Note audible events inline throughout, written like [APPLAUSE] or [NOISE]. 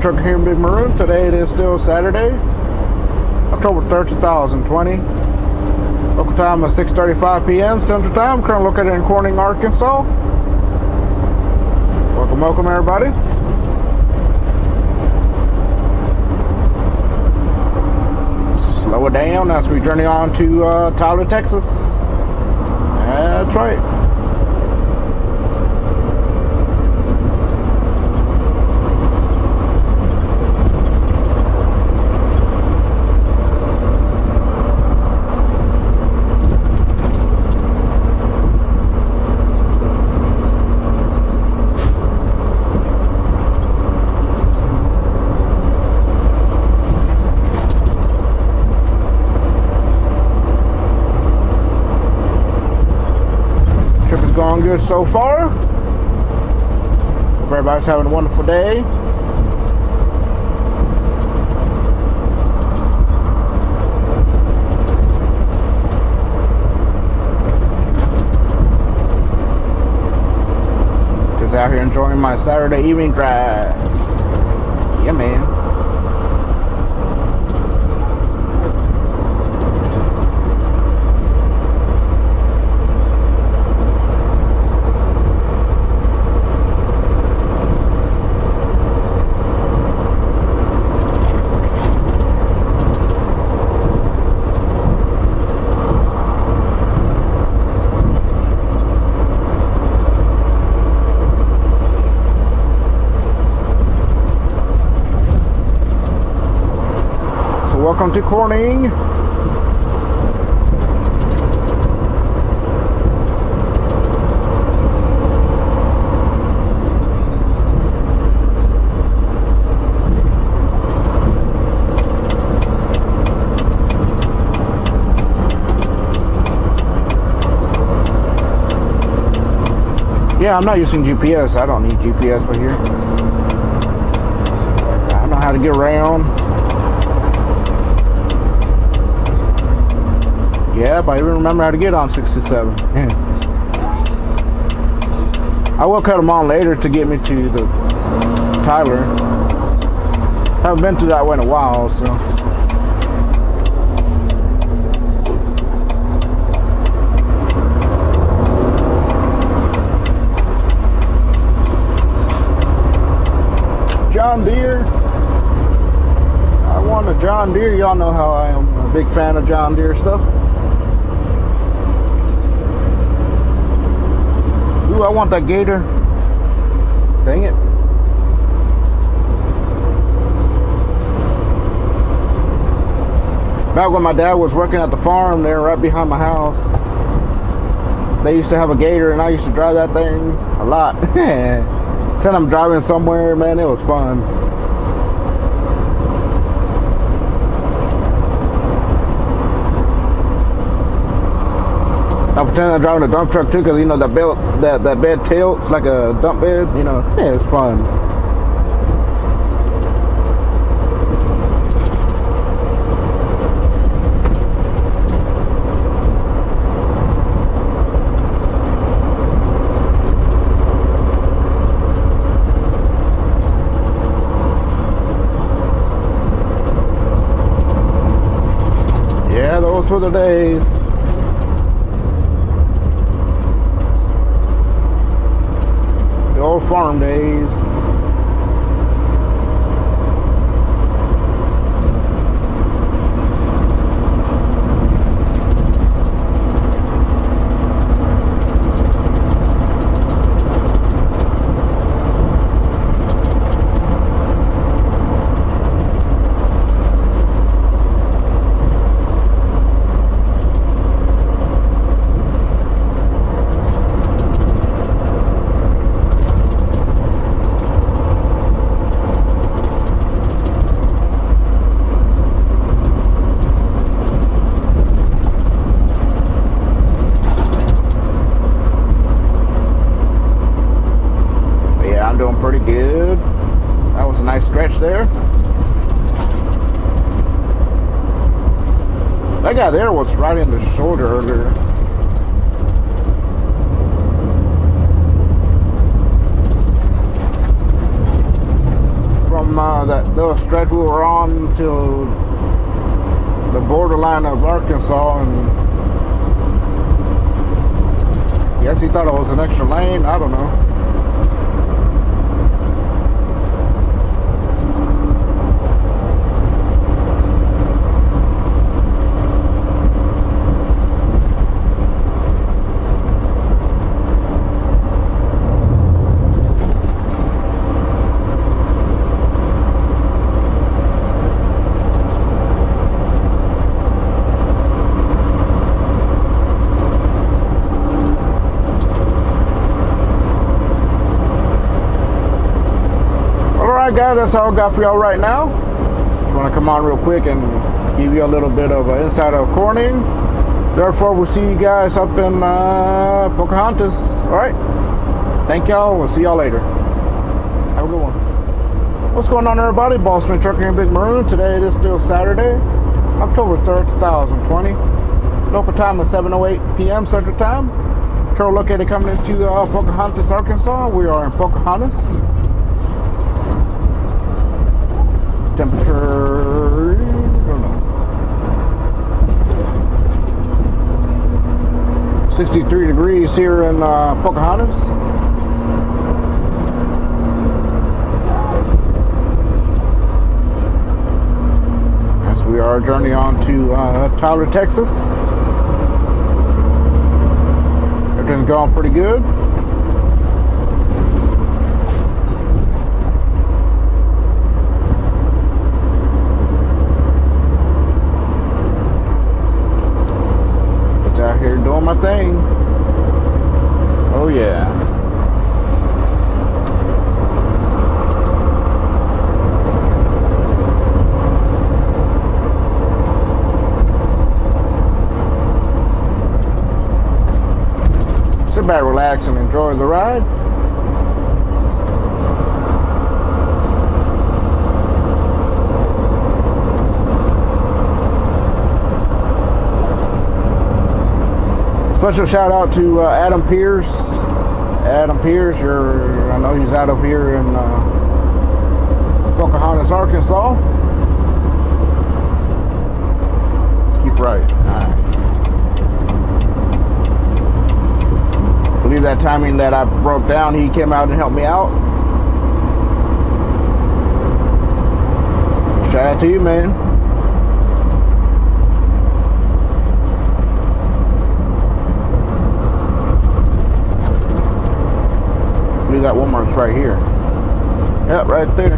Trucker here in Big Maroon. Today it is still Saturday, October 3rd, 2020. Local time is 6.35 p.m. Central Time. Currently located in Corning, Arkansas. Welcome, welcome everybody. Slow it down as we journey on to uh, Tyler, Texas. That's right. Good so far. Hope everybody's having a wonderful day. Just out here enjoying my Saturday evening drive. Yeah, man. Welcome to Corning. Yeah, I'm not using GPS. I don't need GPS right here. I know how to get around. Yeah, but I even remember how to get on 67. [LAUGHS] I will cut them on later to get me to the Tyler. Haven't been through that way in a while, so. John Deere. I want a John Deere. Y'all know how I am a big fan of John Deere stuff. Ooh, I want that gator. Dang it. Back when my dad was working at the farm there right behind my house, they used to have a gator and I used to drive that thing a lot. [LAUGHS] Then I'm driving somewhere, man, it was fun. I pretend I'm driving a dump truck too, cause you know that belt, that that bed tilts like a dump bed. You know, yeah, it's fun. Yeah, those were the days. old farm days. That guy there was right in the shoulder earlier. From uh, that little stretch we were on to the borderline of Arkansas, and guess he thought it was an extra lane. I don't know. That's all I got for y'all right now. Want to come on real quick and give you a little bit of an insight of Corning. Therefore, we'll see you guys up in uh, Pocahontas. All right. Thank y'all. We'll see y'all later. Have a good one. What's going on, everybody? Bossman Trucking in Big Maroon. Today it is still Saturday, October 3rd, 2020. Local time is 7.08 p.m. Central Time. Trail located coming into uh, Pocahontas, Arkansas. We are in Pocahontas. Temperature, know. 63 degrees here in uh, Pocahontas. As we are journey on to uh, Tyler, Texas. Everything's going pretty good. Doing my thing. Oh yeah. Sit back, relax, and enjoy the ride. Special shout out to uh, Adam Pierce. Adam Pierce, you're, I know he's out of here in uh, Pocahontas, Arkansas. Keep right. Right. Believe that timing that I broke down, he came out and helped me out. Shout out to you, man. Walmart's right here. Yep, right there.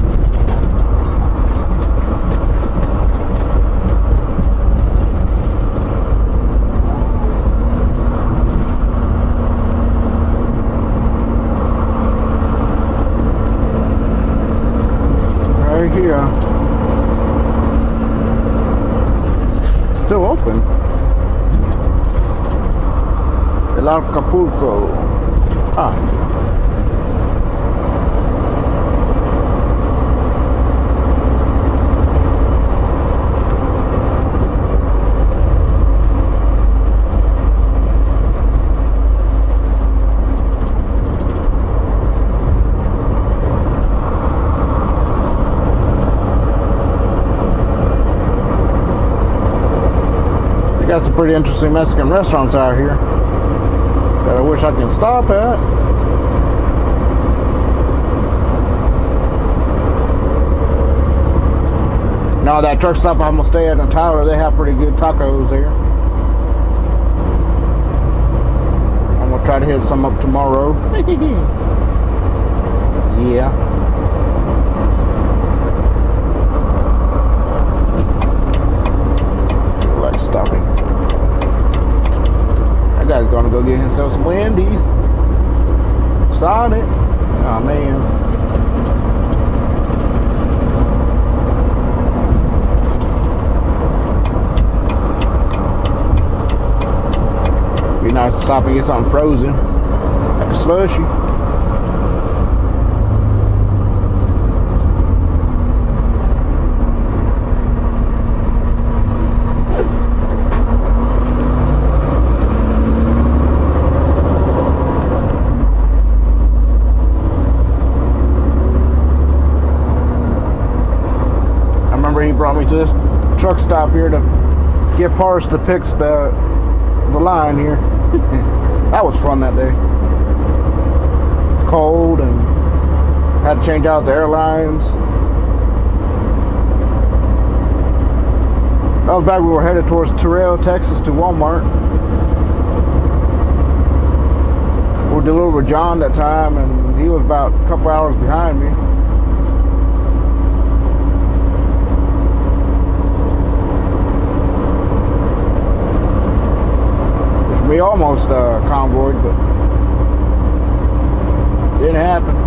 Right here. Still open. El Acapulco. Ah, got some pretty interesting Mexican restaurants out here that I wish I can stop at. Now that truck stop I'm gonna stay at in Tyler, they have pretty good tacos there. I'm gonna try to hit some up tomorrow. [LAUGHS] yeah. That guy's gonna go get himself some Wendy's. Sonic. Oh man. Be nice to stop and get something frozen. Like a slushy. To this truck stop here to get parts to fix the the line here. [LAUGHS] that was fun that day. Cold and had to change out the airlines. That was back we were headed towards Terrell, Texas to Walmart. We delivered with John that time and he was about a couple hours behind me. We almost uh, convoyed, but didn't happen.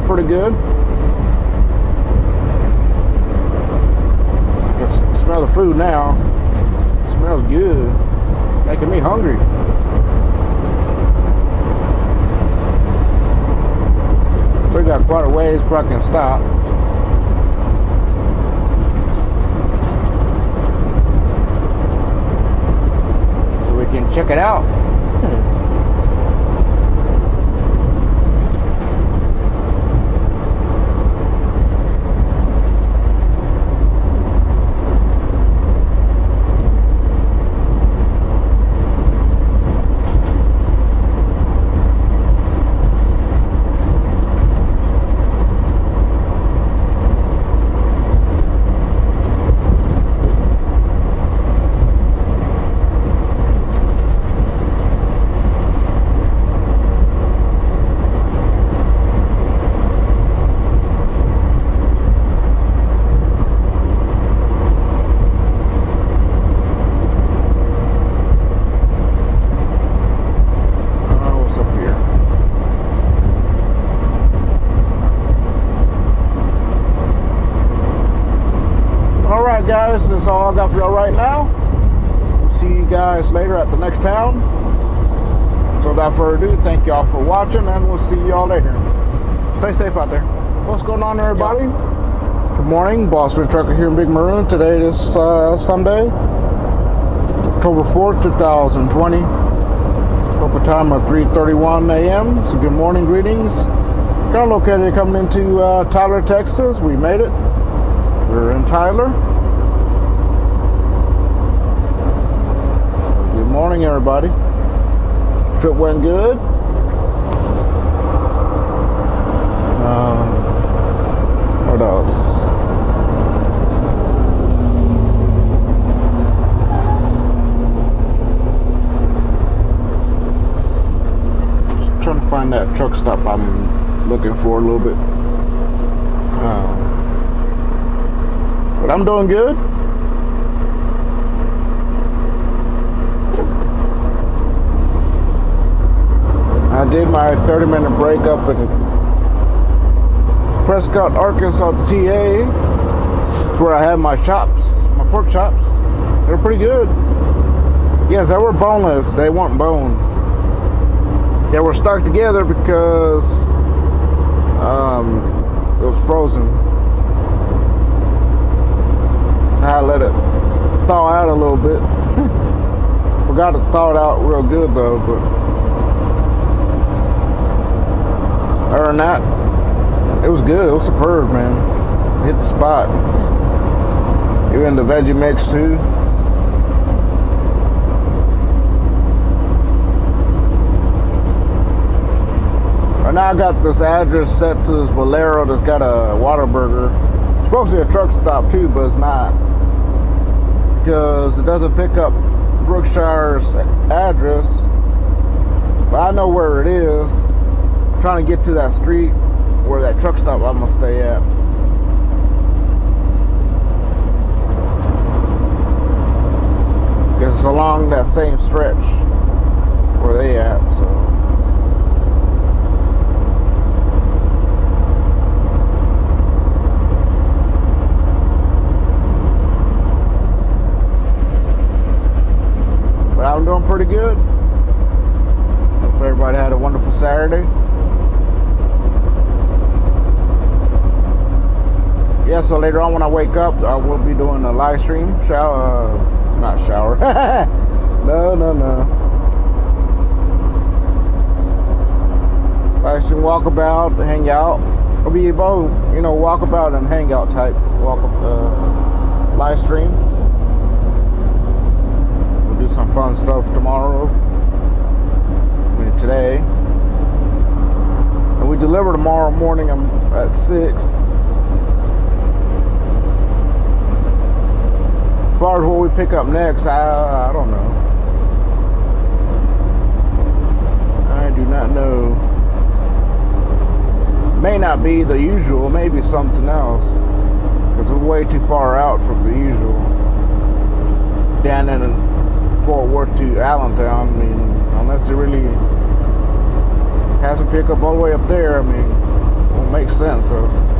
Well, pretty good. I can smell the food now. It smells good. Making me hungry. We got quite a ways before I can stop. So we can check it out. Oh, what's up here? All right, guys, that's all I got for y'all right now. See you guys later at the next town. So without further ado, thank y'all for watching, and we'll see y'all later. Stay safe out there. What's going on, everybody? Good morning, Bossman Trucker here in Big Maroon. Today is uh, Sunday, October 4th, 2020. Open time of 3:31 a.m. So good morning, greetings. Kind of located coming into uh, Tyler, Texas. We made it. We're in Tyler. Good morning, everybody. Trip went good. Um, what else? Trying to find that truck stop I'm looking for a little bit. Um, but I'm doing good. I did my 30 minute break up in Prescott, Arkansas, TA. Where I had my chops, my pork chops. They're pretty good. Yes, they were boneless. They weren't bone. They were stuck together because um, it was frozen. I let it thaw out a little bit. [LAUGHS] Forgot to thaw it out real good though, but than that, it was good. It was superb, man. Hit the spot. Even the veggie mix too. Right now I got this address set to this Valero that's got a Whataburger supposed to be a truck stop too, but it's not. Because it doesn't pick up Brookshire's address. But I know where it is. Trying to get to that street where that truck stop I'm gonna stay at. Because it's along that same stretch where they at, so. But I'm doing pretty good. Hope everybody had a wonderful Saturday. Yeah, so later on when I wake up, I will be doing a live stream. Shower, uh, not shower. [LAUGHS] no, no, no. Live stream walkabout, hang out. It'll be both, you know, walkabout and hangout type walk uh, live stream. We'll do some fun stuff tomorrow. I mean, today. And we deliver tomorrow morning at 6. Far as what we pick up next, I, I don't know. I do not know. May not be the usual, maybe something else. Because we're way too far out from the usual. Down in Fort Worth to Allentown, I mean, unless it really has a pickup all the way up there, I mean, it won't make sense. So.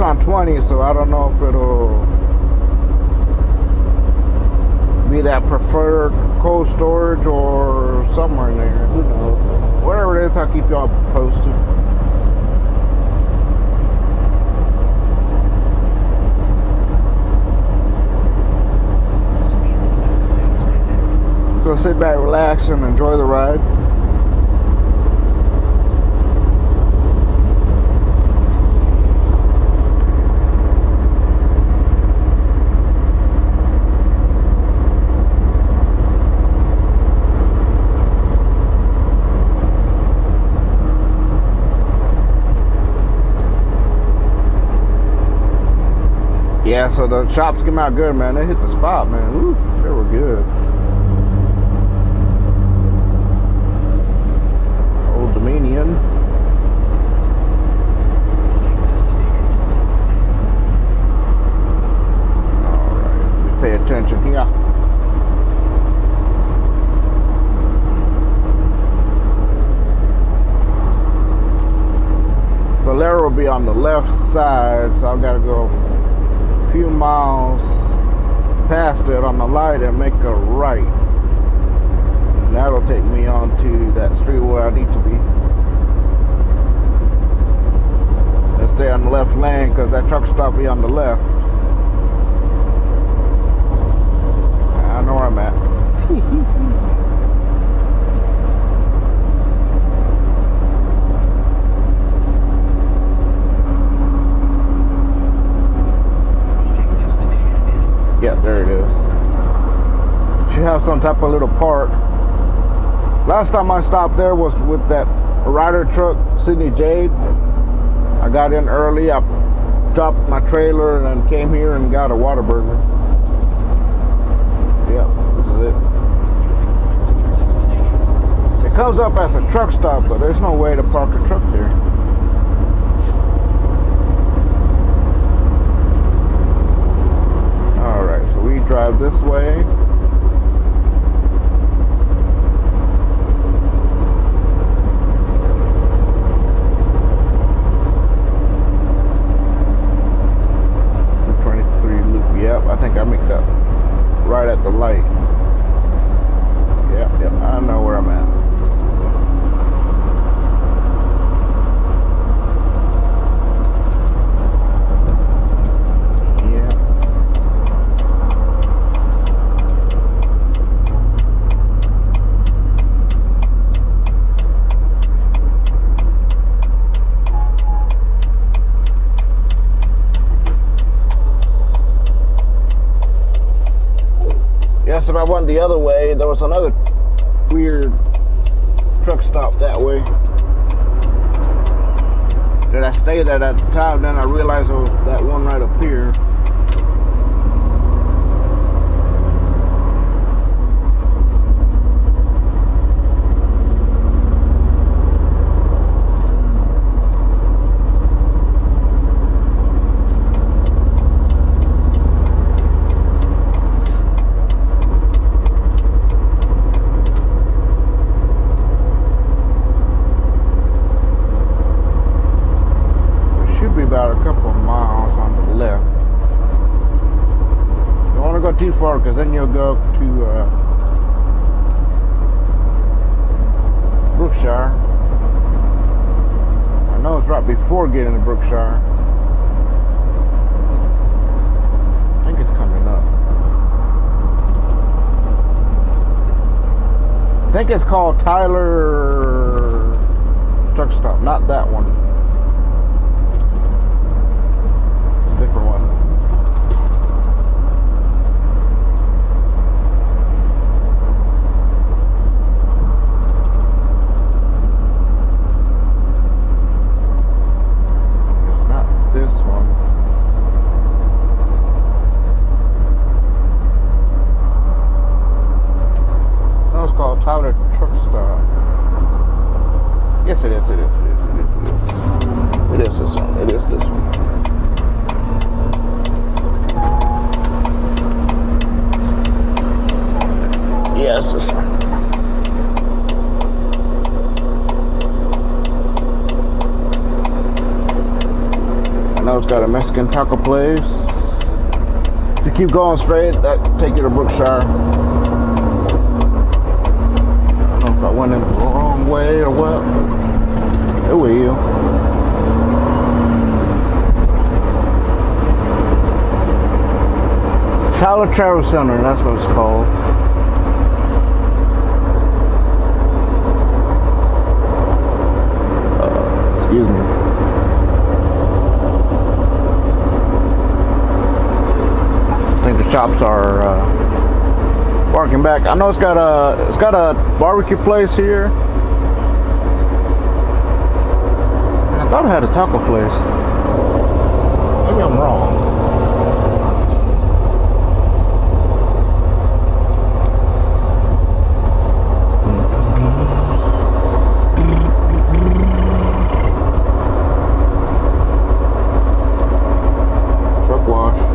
On 20, so I don't know if it'll be that preferred cold storage or somewhere in there. Who knows? Whatever it is, I'll keep y'all posted. So sit back, relax, and enjoy the ride. Yeah, so the shops came out good, man. They hit the spot, man. Woo, they were good. Old Dominion. All right, we pay attention here. Valero will be on the left side, so I've got to go few miles past it on the light and make a right. And that'll take me onto that street where I need to be. And stay on the left lane because that truck stop be on the left. I know where I'm at. [LAUGHS] Yeah, there it is. Should have some type of little park. Last time I stopped there was with that Ryder truck, Sydney Jade. I got in early. I dropped my trailer and then came here and got a Whataburger. Yeah, this is it. It comes up as a truck stop, but there's no way to park a truck there. So we drive this way. If I went the other way, there was another weird truck stop that way. Did I stay there at the time? Then I realized it was that one right up here. It should be about a couple of miles on the left. You don't want to go too far because then you'll go to uh, Brookshire. I know it's right before getting to Brookshire. I think it's coming up. I think it's called Tyler Truck Stop, not that one. different one. It's not this one. That was called Tyler Truck Stop. Yes, it is. It is. It is. It is. It is. It is this one. It is this one. Yes, this one. I know it's got a Mexican taco place. If you keep going straight, that take you to Brookshire. I don't know if I went in the wrong way or what. It will. Tyler Travel Center, that's what it's called. Uh, excuse me. Shops are uh, barking back. I know it's got a it's got a barbecue place here. I thought it had a taco place. Maybe I'm wrong. Truck wash.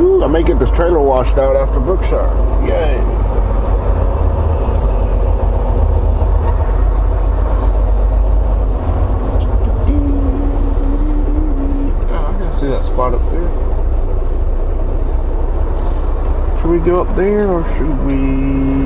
Ooh, I may get this trailer washed out after Brookshire. Yay. I can see that spot up there. Should we go up there or should we?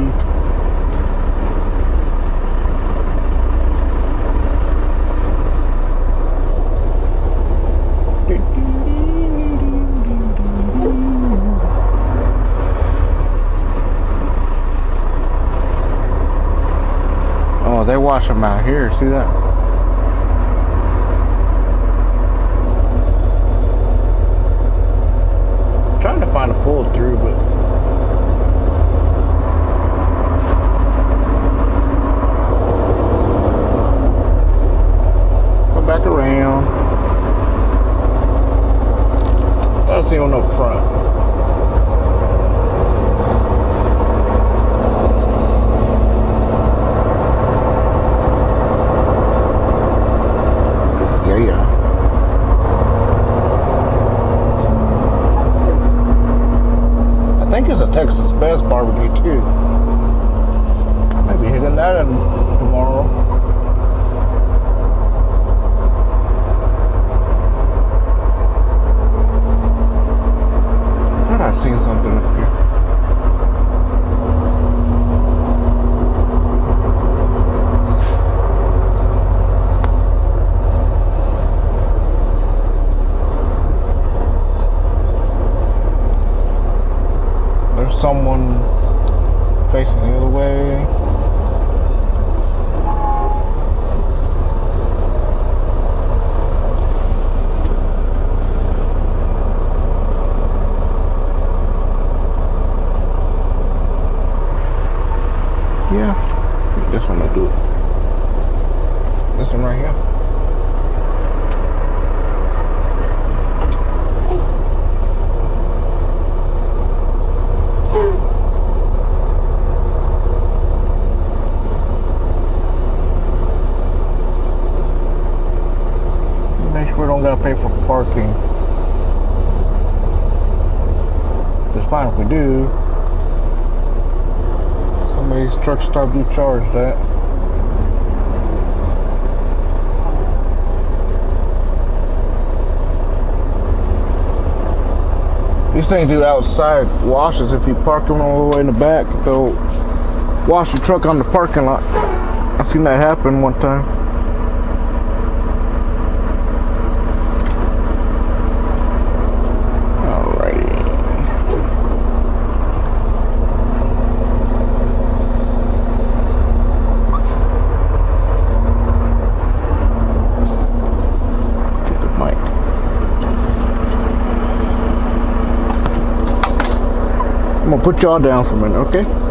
Oh, they wash them out here. See that? trying to find a pull through, but come back around. That's the one up front. Yeah, yeah. I think it's a Texas Best barbecue too. Maybe hitting that in tomorrow. Thought I seen something up here. There's someone facing the other way. Yeah. I think this one will do it. This one right here. Make sure we don't gotta pay for parking. It's fine if we do. Some of these truck stop do charge that. These things do outside washes. If you park them all the way in the back, they'll wash the truck on the parking lot. I seen that happen one time. Put y'all down for a minute, okay?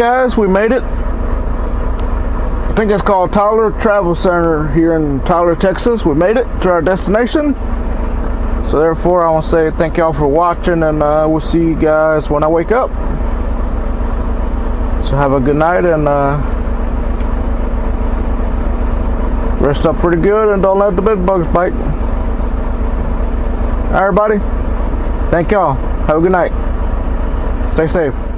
Guys, we made it. I think it's called Tyler Travel Center here in Tyler, Texas. We made it to our destination. So therefore, I want to say thank y'all for watching, and uh, we'll see you guys when I wake up. So have a good night and uh, rest up pretty good, and don't let the bed bugs bite. All right, everybody. Thank y'all. Have a good night. Stay safe.